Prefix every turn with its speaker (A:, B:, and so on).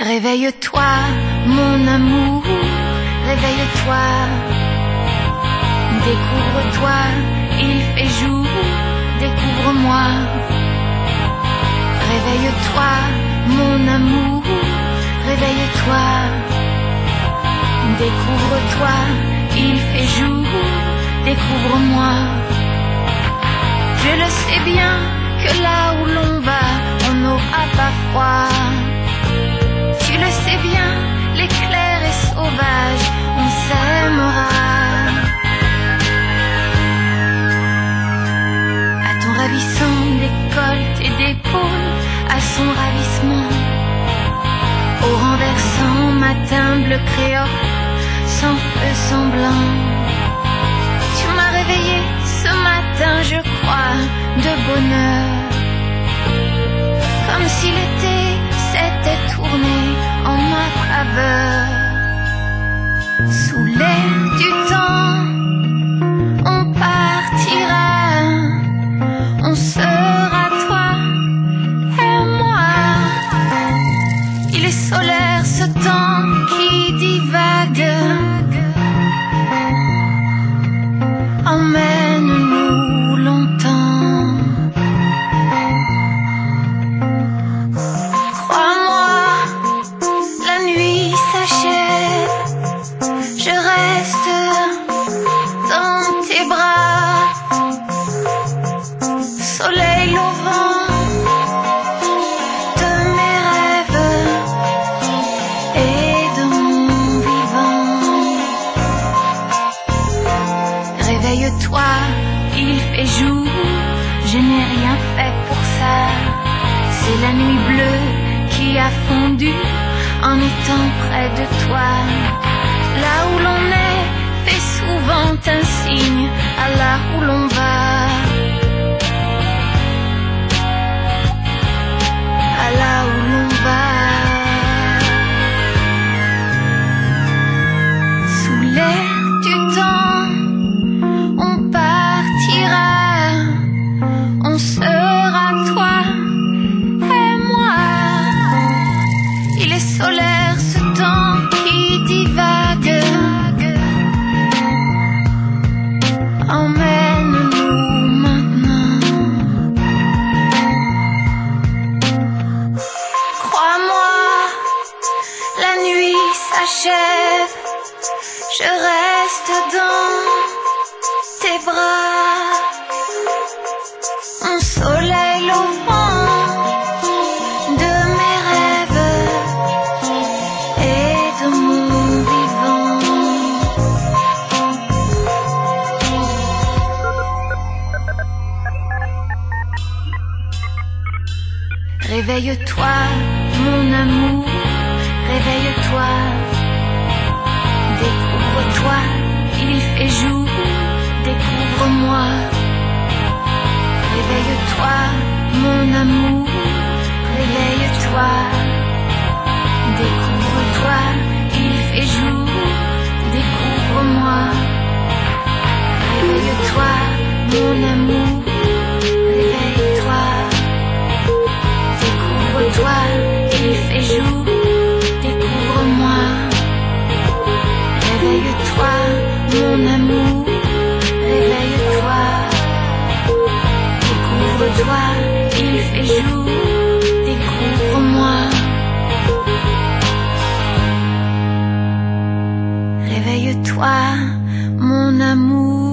A: Réveille-toi, mon amour, réveille-toi. Découvre-toi, il fait jour, découvre-moi. Réveille-toi, mon amour, réveille-toi. Découvre-toi, il fait jour, découvre-moi. Je le sais bien que là matin bleu créole, sans feu semblant. Tu m'as réveillé ce matin, je crois, de bonheur. Comme si l'été s'était tourné en ma faveur. Je n'ai rien fait pour ça. C'est la nuit bleue qui a fondu en étant près de toi. Là où l'on est Je reste dans tes bras. Mon soleil au vent de mes rêves et de mon vivant. Réveille-toi, mon amour, réveille-toi. toi, mon amour.